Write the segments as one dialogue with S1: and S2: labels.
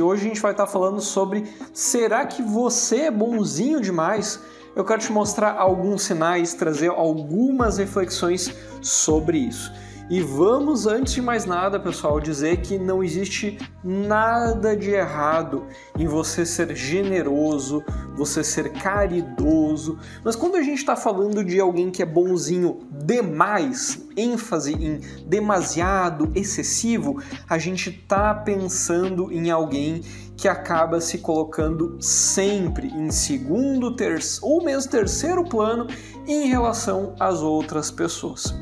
S1: E hoje a gente vai estar falando sobre será que você é bonzinho demais? Eu quero te mostrar alguns sinais, trazer algumas reflexões sobre isso. E vamos, antes de mais nada, pessoal, dizer que não existe nada de errado em você ser generoso, você ser caridoso. Mas quando a gente está falando de alguém que é bonzinho demais, ênfase em demasiado, excessivo, a gente está pensando em alguém que acaba se colocando sempre em segundo, terceiro ou mesmo terceiro plano em relação às outras pessoas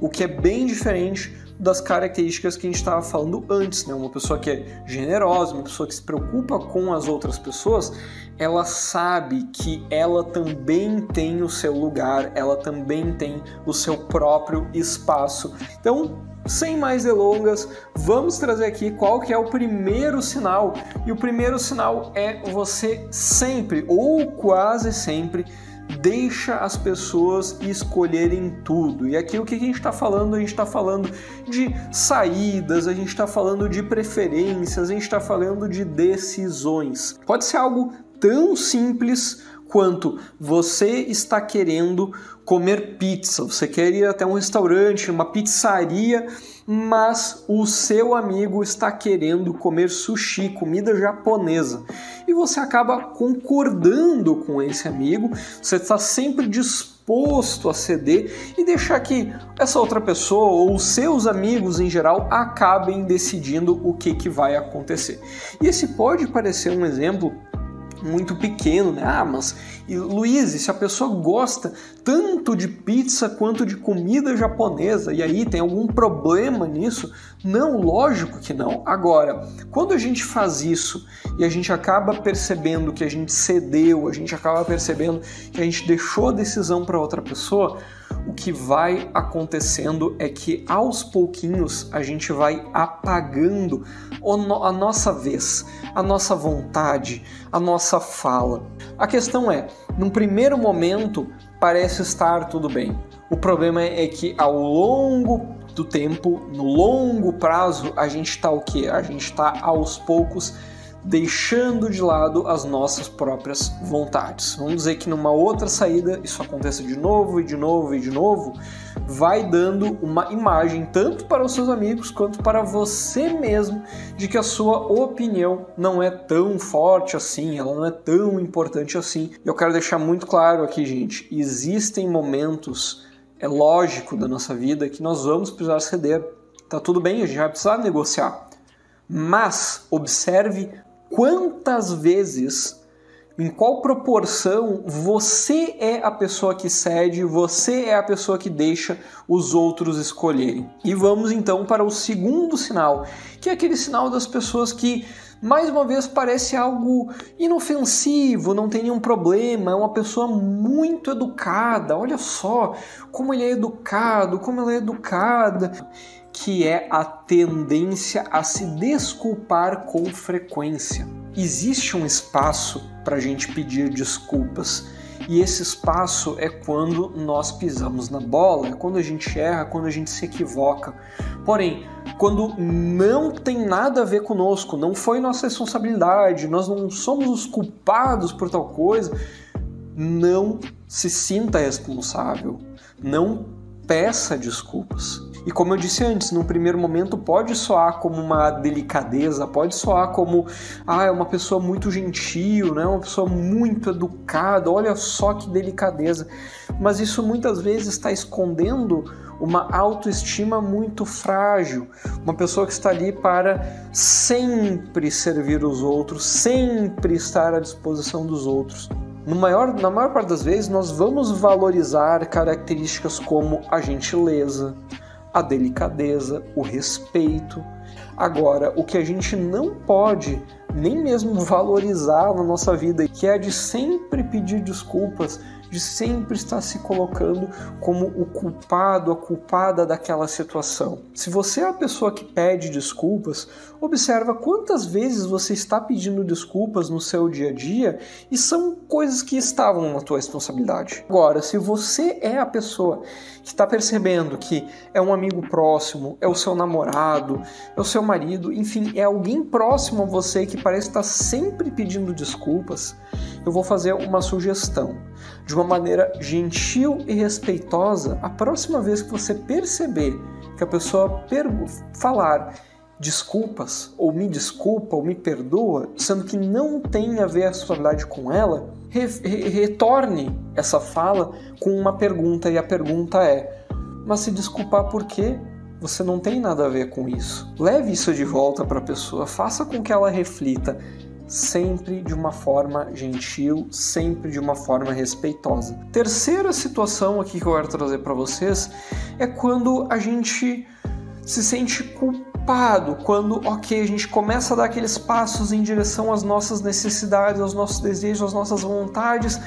S1: o que é bem diferente das características que a gente estava falando antes, né? Uma pessoa que é generosa, uma pessoa que se preocupa com as outras pessoas, ela sabe que ela também tem o seu lugar, ela também tem o seu próprio espaço. Então, sem mais delongas, vamos trazer aqui qual que é o primeiro sinal. E o primeiro sinal é você sempre ou quase sempre deixa as pessoas escolherem tudo. E aqui o que a gente está falando? A gente está falando de saídas, a gente está falando de preferências, a gente está falando de decisões. Pode ser algo tão simples quanto você está querendo comer pizza, você quer ir até um restaurante, uma pizzaria, mas o seu amigo está querendo comer sushi, comida japonesa, e você acaba concordando com esse amigo, você está sempre disposto a ceder e deixar que essa outra pessoa ou seus amigos em geral acabem decidindo o que, que vai acontecer. E esse pode parecer um exemplo muito pequeno, né? Ah, mas e, Luiz, se a pessoa gosta tanto de pizza quanto de comida japonesa, e aí tem algum problema nisso? Não, lógico que não. Agora, quando a gente faz isso e a gente acaba percebendo que a gente cedeu, a gente acaba percebendo que a gente deixou a decisão para outra pessoa, o que vai acontecendo é que aos pouquinhos a gente vai apagando a nossa vez, a nossa vontade, a nossa fala. A questão é, num primeiro momento parece estar tudo bem. O problema é que ao longo do tempo, no longo prazo, a gente está o que? A gente está aos poucos deixando de lado as nossas próprias vontades. Vamos dizer que numa outra saída isso aconteça de novo e de novo e de novo, vai dando uma imagem tanto para os seus amigos quanto para você mesmo de que a sua opinião não é tão forte assim, ela não é tão importante assim. Eu quero deixar muito claro aqui, gente, existem momentos é lógico da nossa vida que nós vamos precisar ceder. Tá tudo bem, a gente vai precisar negociar. Mas observe quantas vezes, em qual proporção você é a pessoa que cede, você é a pessoa que deixa os outros escolherem. E vamos então para o segundo sinal, que é aquele sinal das pessoas que mais uma vez parece algo inofensivo, não tem nenhum problema, é uma pessoa muito educada. Olha só como ele é educado, como ela é educada que é a tendência a se desculpar com frequência. Existe um espaço para a gente pedir desculpas. E esse espaço é quando nós pisamos na bola, é quando a gente erra, quando a gente se equivoca. Porém, quando não tem nada a ver conosco, não foi nossa responsabilidade, nós não somos os culpados por tal coisa, não se sinta responsável, não peça desculpas. E como eu disse antes, num primeiro momento pode soar como uma delicadeza, pode soar como ah, é uma pessoa muito gentil, né? uma pessoa muito educada, olha só que delicadeza. Mas isso muitas vezes está escondendo uma autoestima muito frágil, uma pessoa que está ali para sempre servir os outros, sempre estar à disposição dos outros. Maior, na maior parte das vezes, nós vamos valorizar características como a gentileza, a delicadeza, o respeito. Agora, o que a gente não pode nem mesmo valorizar na nossa vida, que é de sempre pedir desculpas de sempre estar se colocando como o culpado, a culpada daquela situação. Se você é a pessoa que pede desculpas, observa quantas vezes você está pedindo desculpas no seu dia a dia e são coisas que estavam na tua responsabilidade. Agora, se você é a pessoa que está percebendo que é um amigo próximo, é o seu namorado, é o seu marido, enfim, é alguém próximo a você que parece estar sempre pedindo desculpas, eu vou fazer uma sugestão. De uma maneira gentil e respeitosa, a próxima vez que você perceber que a pessoa falar desculpas, ou me desculpa, ou me perdoa, sendo que não tem a ver a responsabilidade com ela, re re retorne essa fala com uma pergunta, e a pergunta é: mas se desculpar por quê? Você não tem nada a ver com isso. Leve isso de volta para a pessoa, faça com que ela reflita sempre de uma forma gentil, sempre de uma forma respeitosa. Terceira situação aqui que eu quero trazer para vocês é quando a gente se sente culpado, quando, ok, a gente começa a dar aqueles passos em direção às nossas necessidades, aos nossos desejos, às nossas vontades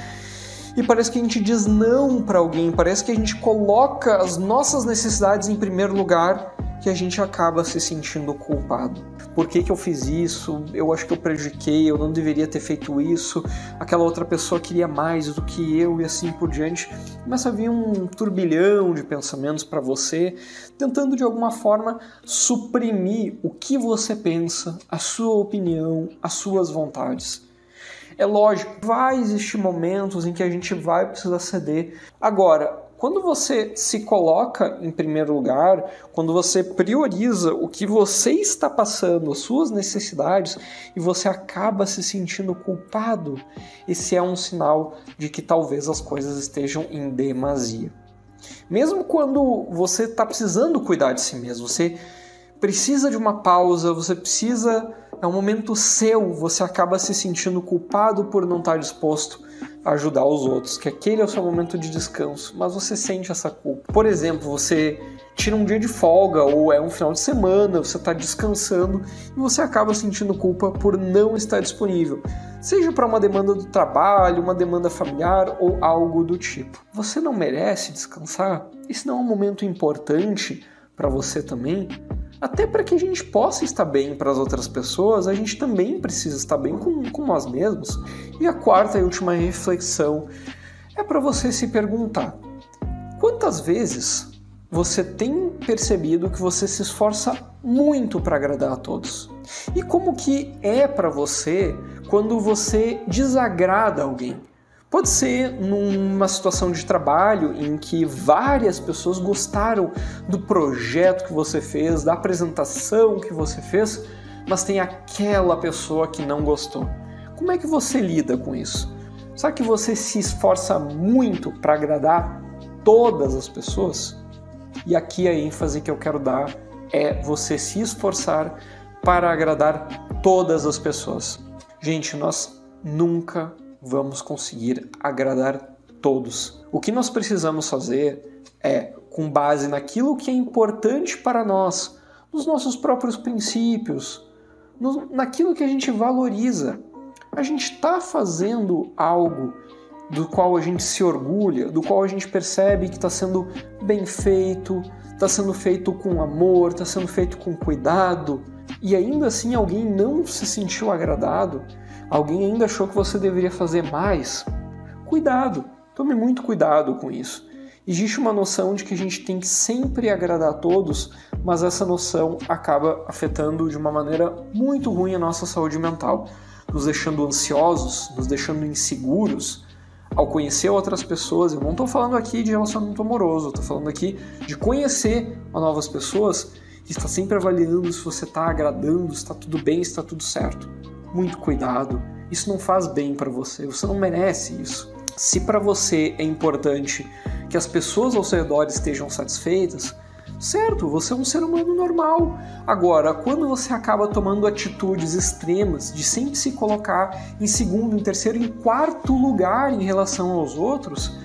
S1: e parece que a gente diz não para alguém, parece que a gente coloca as nossas necessidades em primeiro lugar que a gente acaba se sentindo culpado. Por que, que eu fiz isso? Eu acho que eu prejudiquei, eu não deveria ter feito isso. Aquela outra pessoa queria mais do que eu e assim por diante. Começa a vir um turbilhão de pensamentos para você, tentando de alguma forma suprimir o que você pensa, a sua opinião, as suas vontades. É lógico, vai existir momentos em que a gente vai precisar ceder. Agora, quando você se coloca em primeiro lugar, quando você prioriza o que você está passando, as suas necessidades, e você acaba se sentindo culpado, esse é um sinal de que talvez as coisas estejam em demasia. Mesmo quando você está precisando cuidar de si mesmo, você precisa de uma pausa, você precisa. É um momento seu, você acaba se sentindo culpado por não estar disposto a ajudar os outros, que aquele é o seu momento de descanso, mas você sente essa culpa. Por exemplo, você tira um dia de folga ou é um final de semana, você está descansando e você acaba sentindo culpa por não estar disponível, seja para uma demanda do trabalho, uma demanda familiar ou algo do tipo. Você não merece descansar? Isso não é um momento importante para você também? Até para que a gente possa estar bem para as outras pessoas, a gente também precisa estar bem com, com nós mesmos. E a quarta e última reflexão é para você se perguntar: quantas vezes você tem percebido que você se esforça muito para agradar a todos? E como que é para você quando você desagrada alguém? Pode ser numa situação de trabalho em que várias pessoas gostaram do projeto que você fez, da apresentação que você fez, mas tem aquela pessoa que não gostou. Como é que você lida com isso? Será que você se esforça muito para agradar todas as pessoas? E aqui a ênfase que eu quero dar é você se esforçar para agradar todas as pessoas. Gente, nós nunca vamos conseguir agradar todos. O que nós precisamos fazer é, com base naquilo que é importante para nós, nos nossos próprios princípios, no, naquilo que a gente valoriza. A gente está fazendo algo do qual a gente se orgulha, do qual a gente percebe que está sendo bem feito, está sendo feito com amor, está sendo feito com cuidado, e ainda assim alguém não se sentiu agradado, alguém ainda achou que você deveria fazer mais, cuidado, tome muito cuidado com isso. Existe uma noção de que a gente tem que sempre agradar a todos, mas essa noção acaba afetando de uma maneira muito ruim a nossa saúde mental, nos deixando ansiosos, nos deixando inseguros ao conhecer outras pessoas. Eu não estou falando aqui de relacionamento amoroso, estou falando aqui de conhecer novas pessoas e estar sempre avaliando se você está agradando, se está tudo bem, se está tudo certo muito cuidado. Isso não faz bem para você, você não merece isso. Se para você é importante que as pessoas ao seu redor estejam satisfeitas, certo, você é um ser humano normal. Agora, quando você acaba tomando atitudes extremas de sempre se colocar em segundo, em terceiro, em quarto lugar em relação aos outros,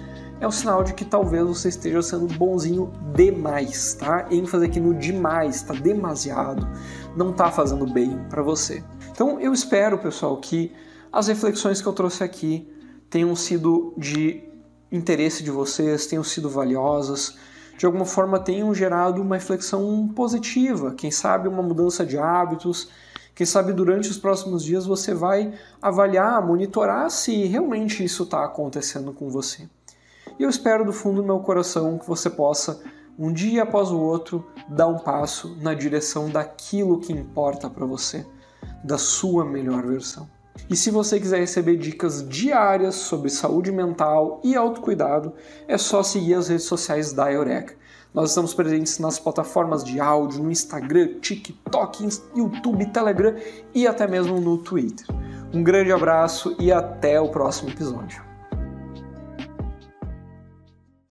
S1: é um sinal de que talvez você esteja sendo bonzinho demais, tá? ênfase aqui no demais, tá demasiado, não tá fazendo bem para você. Então eu espero, pessoal, que as reflexões que eu trouxe aqui tenham sido de interesse de vocês tenham sido valiosas, de alguma forma tenham gerado uma reflexão positiva, quem sabe uma mudança de hábitos, quem sabe durante os próximos dias você vai avaliar, monitorar se realmente isso está acontecendo com você. E eu espero do fundo do meu coração que você possa, um dia após o outro, dar um passo na direção daquilo que importa para você, da sua melhor versão. E se você quiser receber dicas diárias sobre saúde mental e autocuidado, é só seguir as redes sociais da Eureka. Nós estamos presentes nas plataformas de áudio, no Instagram, TikTok, YouTube, Telegram e até mesmo no Twitter. Um grande abraço e até o próximo episódio.